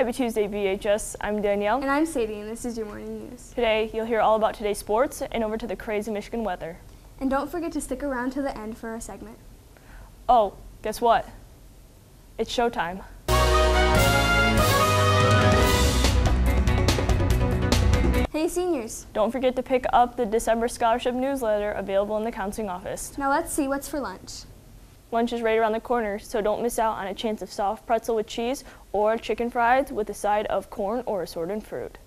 Happy Tuesday, BHS. I'm Danielle. And I'm Sadie, and this is your morning news. Today, you'll hear all about today's sports and over to the crazy Michigan weather. And don't forget to stick around to the end for our segment. Oh, guess what? It's showtime. Hey, seniors. Don't forget to pick up the December scholarship newsletter available in the counseling office. Now let's see what's for lunch. Lunch is right around the corner, so don't miss out on a chance of soft pretzel with cheese or chicken fries with a side of corn or assorted fruit.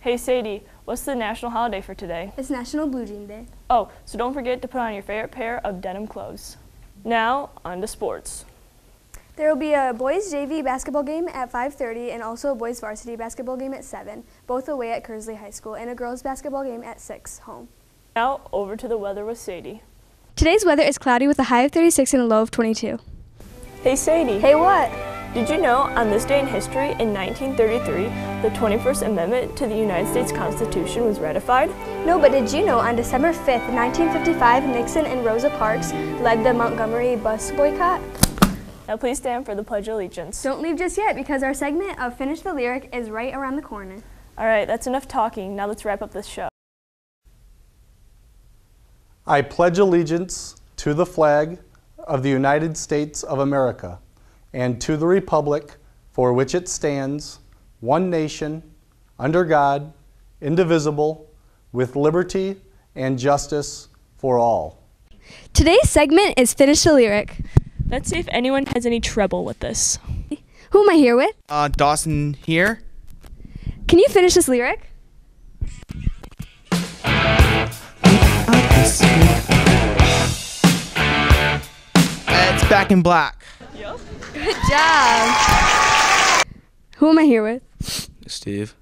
Hey Sadie, what's the national holiday for today? It's National Blue Jean Day. Oh, so don't forget to put on your favorite pair of denim clothes. Now, on to sports. There will be a boys JV basketball game at 5:30 and also a boys varsity basketball game at 7, both away at Kearsley High School, and a girls basketball game at 6 home. Now, over to the weather with Sadie. Today's weather is cloudy with a high of 36 and a low of 22. Hey Sadie. Hey, what? Did you know on this day in history, in 1933, the 21st Amendment to the United States Constitution was ratified? No, but did you know on December 5th, 1955, Nixon and Rosa Parks led the Montgomery bus boycott? Now please stand for the Pledge of Allegiance. Don't leave just yet because our segment of Finish the Lyric is right around the corner. All right, that's enough talking. Now let's wrap up this show. I pledge allegiance to the flag of the United States of America and to the republic for which it stands, one nation, under God, indivisible, with liberty and justice for all. Today's segment is Finish the Lyric. Let's see if anyone has any trouble with this. Who am I here with? Uh, Dawson here. Can you finish this lyric? Back in black. Good job. Who am I here with? Steve,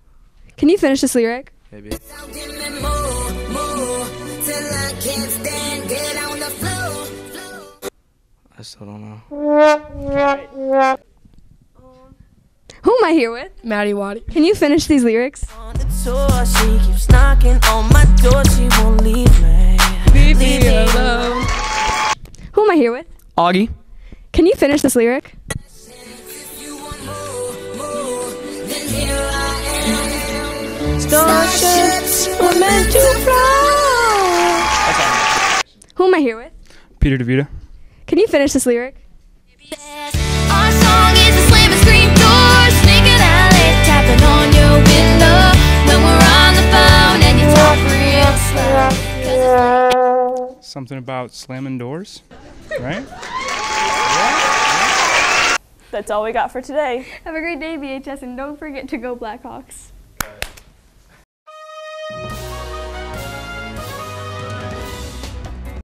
Can you finish this lyric? maybe. I still don't know. Who am I here with? Maddie Waddy. Can you finish these lyrics? Augie. Can you finish this lyric? Starships were meant to fly. Who am I here with? Peter DeVita. Can you finish this lyric? Our song is a slam and scream door, sneaking alley, tapping on your window when we're on the phone and you talk real slow. 'Cause Something about slamming doors, right? That's all we got for today. Have a great day, BHS, and don't forget to go Blackhawks.